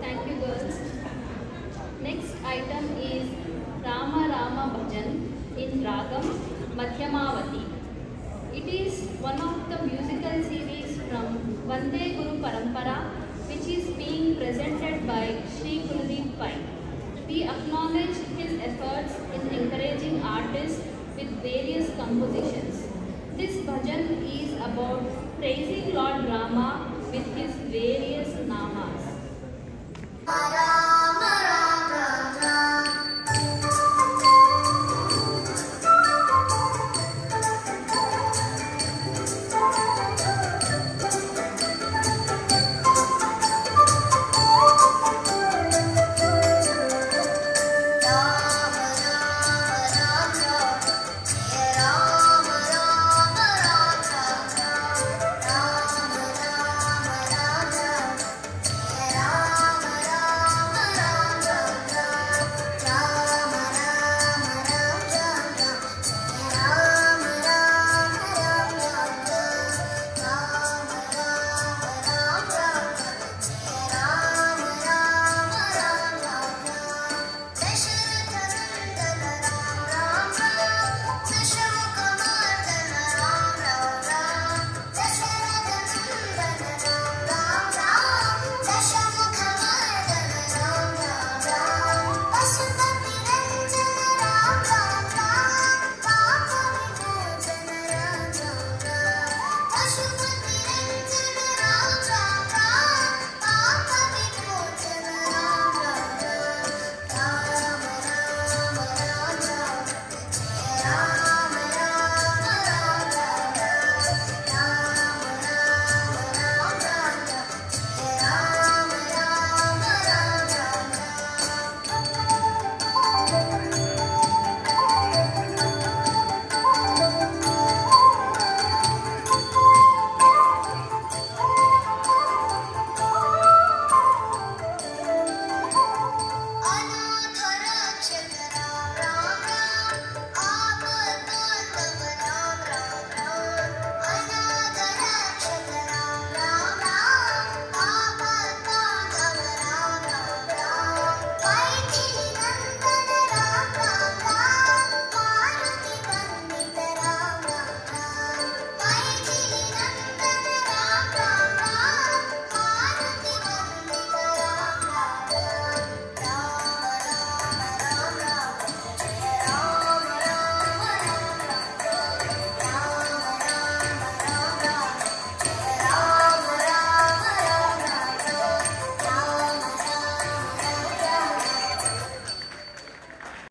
Thank you, girls. Next item is Rama Rama Bhajan in Ragam Madhyamavati. It is one of the musical series from Vande Guru Parampara which is being presented by Sri Kuldeep Pai. We acknowledge his efforts in encouraging artists with various compositions. This bhajan is about praising Lord Rama